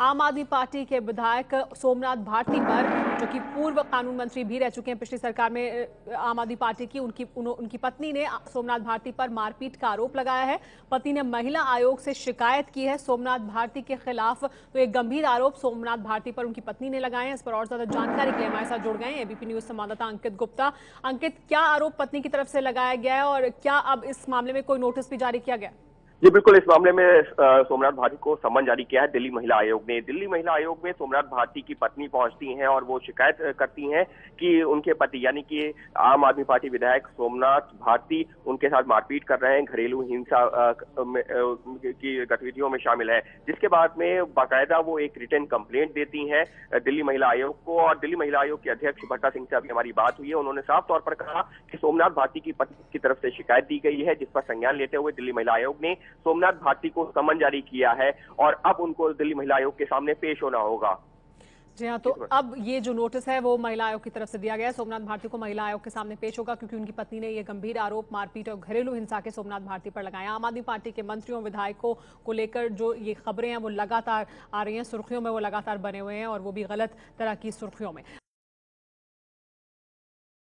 आम आदमी पार्टी के विधायक सोमनाथ भारती पर जो कि पूर्व कानून मंत्री भी रह चुके हैं पिछली सरकार में आम आदमी पार्टी की उनकी उन, उनकी पत्नी ने सोमनाथ भारती पर मारपीट का आरोप लगाया है। पति ने महिला आयोग से शिकायत की है सोमनाथ भारती के खिलाफ। तो एक गंभीर आरोप सोमनाथ भारती पर उनकी पत्नी ने लगाए हैं। इस पर और ज़्यादा जानकारी के लिए हमारे साथ जुड़ गए हैं एबीपी न्यूज़ संवाददाता अंकित गुप्ता। अंकित क्या आरोप पत्नी की तरफ़ से लगाया गया है और क्या अब इस मामले में कोई नोटिस भी जारी किया गया? जी, बिल्कुल, इस मामले में सोमनाथ भारती को समन जारी किया है दिल्ली महिला आयोग ने। दिल्ली महिला आयोग में सोमनाथ भारती की पत्नी पहुँचती हैं और वो शिकायत करती हैं कि उनके पति, यानी कि आम आदमी पार्टी विधायक सोमनाथ भारती उनके साथ मारपीट कर रहे हैं, घरेलू हिंसा की गतिविधियों में शामिल है। जिसके बाद में बाकायदा वो एक रिटर्न कंप्लेंट देती हैं दिल्ली महिला आयोग को। और दिल्ली महिला आयोग के अध्यक्ष भट्टा सिंह से अभी हमारी बात हुई है। उन्होंने साफ़ तौर पर कहा कि सोमनाथ भारती की पत्नी की तरफ़ से शिकायत दी गई है, जिस पर संज्ञान लेते हुए दिल्ली महिला आयोग ने सोमनाथ भारती को समन जारी किया है और अब उनको दिल्ली महिला आयोग के सामने पेश होना होगा। जी हाँ तो अब ये जो नोटिस है वो महिला आयोग की तरफ़ से दिया गया है। सोमनाथ भारती को महिला आयोग के सामने पेश होगा क्योंकि उनकी पत्नी ने ये गंभीर आरोप मारपीट और घरेलू हिंसा के सोमनाथ भारती पर लगाया आम आदमी पार्टी के मंत्रियों विधायकों को लेकर जो ये खबरें हैं वो लगातार आ रही हैं। सुर्खियों में वो लगातार बने हुए हैं और वो भी गलत तरह की सुर्खियों में।